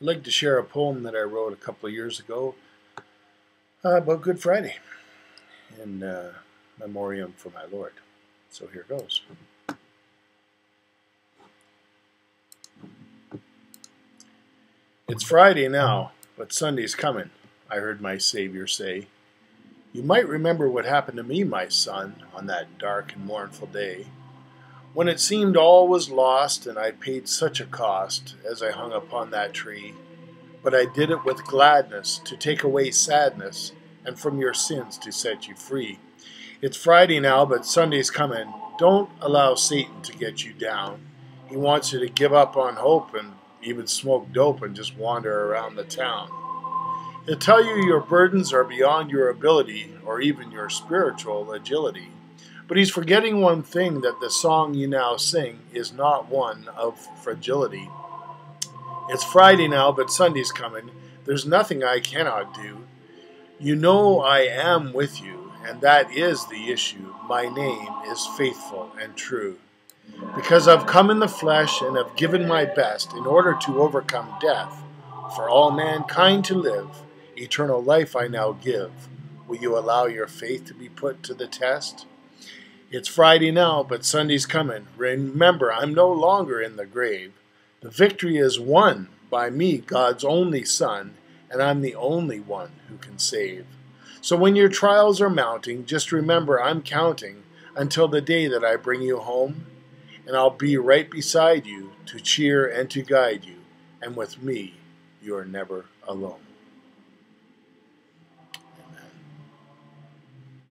I'd like to share a poem that I wrote a couple of years ago uh, about Good Friday in uh, memoriam for my Lord. So here goes. It's Friday now, but Sunday's coming, I heard my Savior say. You might remember what happened to me, my son, on that dark and mournful day when it seemed all was lost and I paid such a cost as I hung upon that tree. But I did it with gladness to take away sadness and from your sins to set you free. It's Friday now, but Sunday's coming. Don't allow Satan to get you down. He wants you to give up on hope and even smoke dope and just wander around the town. He'll tell you your burdens are beyond your ability or even your spiritual agility. But he's forgetting one thing that the song you now sing is not one of fragility. It's Friday now, but Sunday's coming. There's nothing I cannot do. You know I am with you, and that is the issue. My name is faithful and true. Because I've come in the flesh and have given my best in order to overcome death, for all mankind to live, eternal life I now give. Will you allow your faith to be put to the test? It's Friday now, but Sunday's coming. Remember, I'm no longer in the grave. The victory is won by me, God's only Son, and I'm the only one who can save. So when your trials are mounting, just remember I'm counting until the day that I bring you home, and I'll be right beside you to cheer and to guide you, and with me, you are never alone.